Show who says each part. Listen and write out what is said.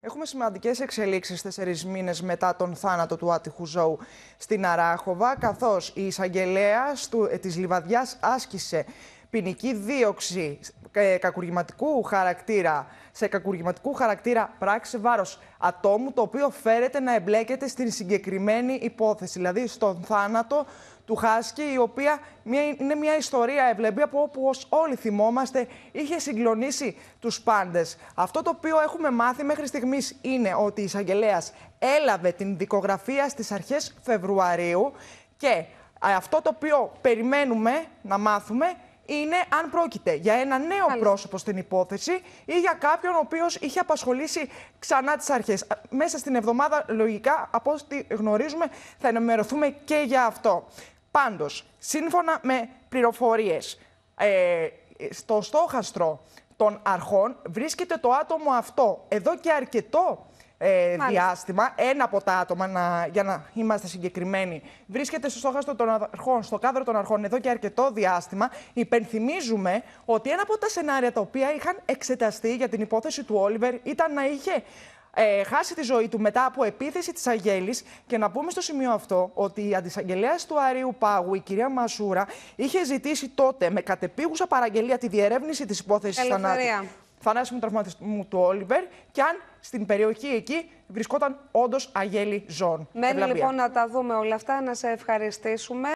Speaker 1: Έχουμε σημαντικές εξελίξεις τέσσερις μήνες μετά τον θάνατο του άτυχου ζώου στην Αράχοβα, καθώς η εισαγγελέα της Λιβαδιάς άσκησε ποινική δίωξη ε, κακουργηματικού χαρακτήρα, σε κακουργηματικού χαρακτήρα πράξη βάρος ατόμου, το οποίο φέρεται να εμπλέκεται στην συγκεκριμένη υπόθεση, δηλαδή στον θάνατο του Χάσκι, η οποία είναι μια ιστορία ευλεμπία που όπως όλοι θυμόμαστε είχε συγκλονίσει τους πάντες. Αυτό το οποίο έχουμε μάθει μέχρι στιγμής είναι ότι η εισαγγελέας έλαβε την δικογραφία στις αρχές Φεβρουαρίου και αυτό το οποίο περιμένουμε να μάθουμε είναι αν πρόκειται για ένα νέο πρόσωπο στην υπόθεση ή για κάποιον ο οποίος είχε απασχολήσει ξανά τις αρχές. Μέσα στην εβδομάδα, λογικά, από ό,τι γνωρίζουμε, θα ενημερωθούμε και για αυτό. Πάντως, σύμφωνα με πληροφορίες, ε, στο στόχαστρο των αρχών βρίσκεται το άτομο αυτό εδώ και αρκετό ε, διάστημα. Ένα από τα άτομα, να, για να είμαστε συγκεκριμένοι, βρίσκεται στο στόχαστρο των αρχών, στο κάδρο των αρχών εδώ και αρκετό διάστημα. Υπενθυμίζουμε ότι ένα από τα σενάρια τα οποία είχαν εξεταστεί για την υπόθεση του Όλιβερ ήταν να είχε ε, χάσει τη ζωή του μετά από επίθεση της Αγέλη. Και να πούμε στο σημείο αυτό ότι η αντισαγγελέας του Αρίου Πάγου, η κυρία Μασούρα, είχε ζητήσει τότε με κατεπίγουσα παραγγελία τη διερεύνηση της υπόθεσης θανάτου θανάσιμου τραυματισμού του Όλιβερ και αν στην περιοχή εκεί βρισκόταν όντως αγέλη ζώων.
Speaker 2: Μένει λοιπόν να τα δούμε όλα αυτά, να σε ευχαριστήσουμε.